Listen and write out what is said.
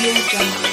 Audio Jungle.